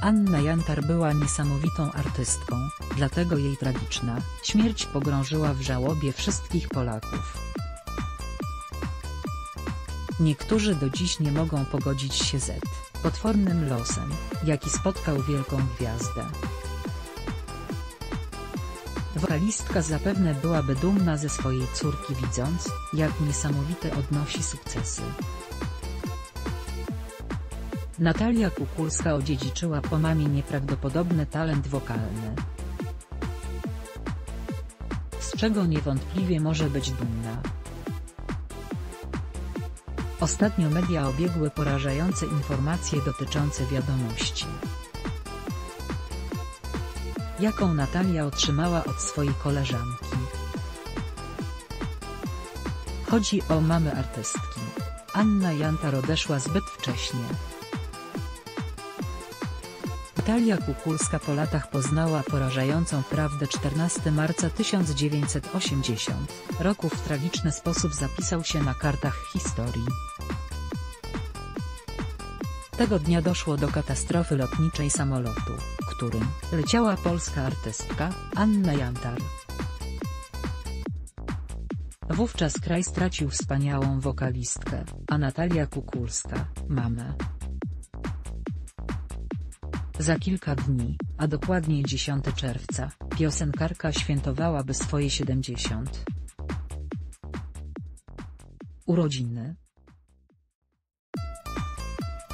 Anna Jantar była niesamowitą artystką, dlatego jej tragiczna śmierć pogrążyła w żałobie wszystkich Polaków. Niektórzy do dziś nie mogą pogodzić się z potwornym losem, jaki spotkał wielką gwiazdę. Wokalistka zapewne byłaby dumna ze swojej córki widząc, jak niesamowite odnosi sukcesy. Natalia Kukulska odziedziczyła po mamie nieprawdopodobny talent wokalny. Z czego niewątpliwie może być dumna. Ostatnio media obiegły porażające informacje dotyczące wiadomości. Jaką Natalia otrzymała od swojej koleżanki. Chodzi o mamę artystki. Anna Jantar odeszła zbyt wcześnie. Natalia Kukulska po latach poznała porażającą prawdę 14 marca 1980 roku w tragiczny sposób zapisał się na kartach historii. Tego dnia doszło do katastrofy lotniczej samolotu, którym leciała polska artystka, Anna Jantar. Wówczas kraj stracił wspaniałą wokalistkę, a Natalia Kukulska, mamę. Za kilka dni, a dokładniej 10 czerwca, piosenkarka świętowałaby swoje 70. urodziny.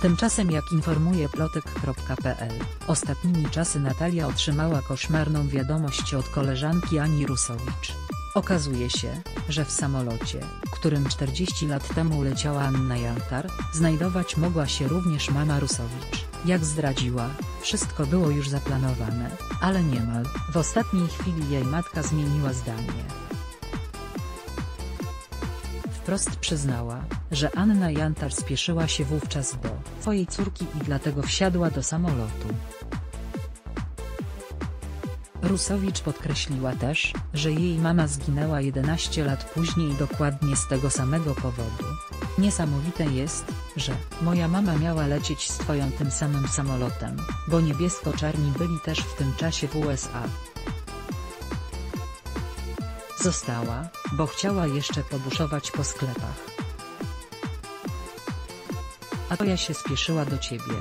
Tymczasem jak informuje plotek.pl, ostatnimi czasy Natalia otrzymała koszmarną wiadomość od koleżanki Ani Rusowicz. Okazuje się, że w samolocie, którym 40 lat temu leciała Anna Jantar, znajdować mogła się również mama Rusowicz. Jak zdradziła, wszystko było już zaplanowane, ale niemal, w ostatniej chwili jej matka zmieniła zdanie. Wprost przyznała, że Anna Jantar spieszyła się wówczas do swojej córki i dlatego wsiadła do samolotu. Rusowicz podkreśliła też, że jej mama zginęła 11 lat później dokładnie z tego samego powodu. Niesamowite jest, że moja mama miała lecieć z twoją tym samym samolotem, bo niebiesko-czarni byli też w tym czasie w USA. Została, bo chciała jeszcze pobuszować po sklepach. A to ja się spieszyła do ciebie.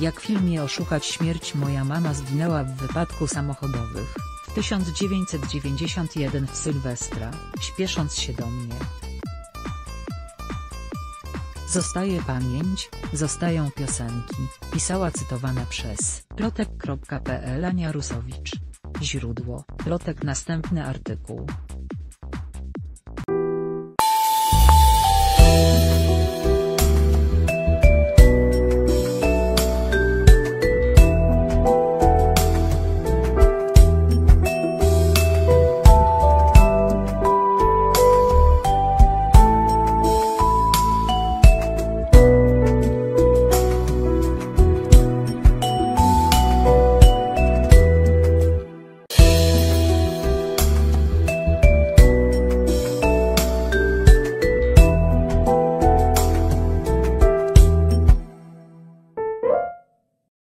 Jak w filmie Oszukać śmierć moja mama zginęła w wypadku samochodowych, w 1991 w Sylwestra, śpiesząc się do mnie. Zostaje pamięć, zostają piosenki, pisała cytowana przez plotek.pl Ania Rusowicz. Źródło, plotek następny artykuł.